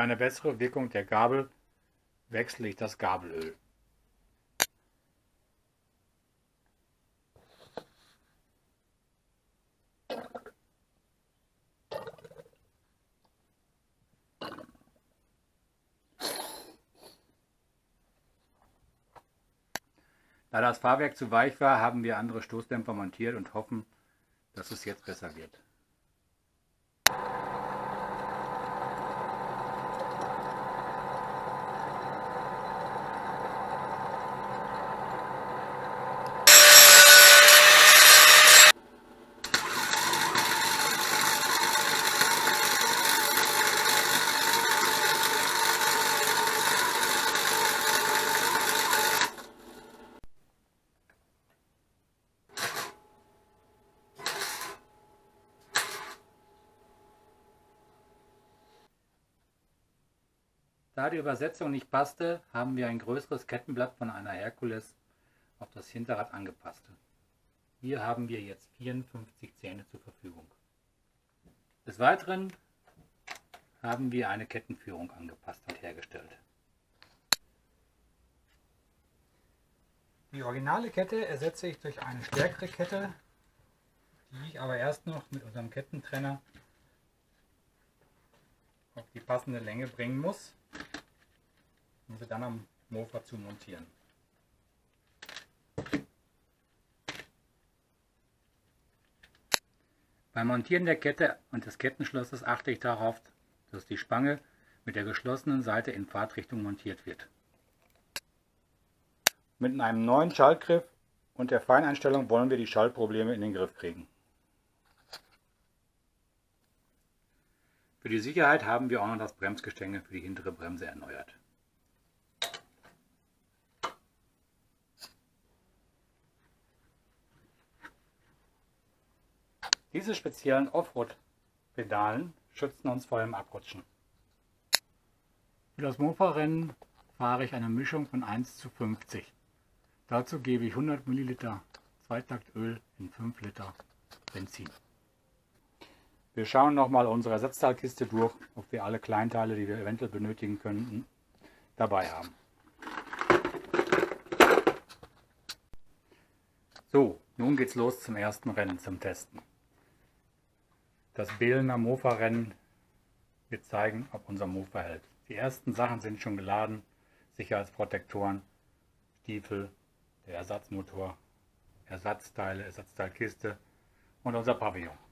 eine bessere Wirkung der Gabel wechsle ich das Gabelöl. Da das Fahrwerk zu weich war, haben wir andere Stoßdämpfer montiert und hoffen, dass es jetzt besser wird. Da die Übersetzung nicht passte, haben wir ein größeres Kettenblatt von einer Herkules auf das Hinterrad angepasst. Hier haben wir jetzt 54 Zähne zur Verfügung. Des Weiteren haben wir eine Kettenführung angepasst und hergestellt. Die originale Kette ersetze ich durch eine stärkere Kette, die ich aber erst noch mit unserem Kettentrenner auf die passende Länge bringen muss um sie dann am Mofa zu montieren. Beim Montieren der Kette und des Kettenschlosses achte ich darauf, dass die Spange mit der geschlossenen Seite in Fahrtrichtung montiert wird. Mit einem neuen Schaltgriff und der Feineinstellung wollen wir die Schaltprobleme in den Griff kriegen. Für die Sicherheit haben wir auch noch das Bremsgestänge für die hintere Bremse erneuert. Diese speziellen Offroad-Pedalen schützen uns vor dem Abrutschen. Für das Mofa-Rennen fahre ich eine Mischung von 1 zu 50. Dazu gebe ich 100 ml Zweitaktöl in 5 Liter Benzin. Wir schauen nochmal unsere Ersatzteilkiste durch, ob wir alle Kleinteile, die wir eventuell benötigen könnten, dabei haben. So, nun geht's los zum ersten Rennen, zum Testen. Das Behlener Mofa-Rennen wird zeigen, ob unser Mofa hält. Die ersten Sachen sind schon geladen. Sicherheitsprotektoren, Stiefel, der Ersatzmotor, Ersatzteile, Ersatzteilkiste und unser Pavillon.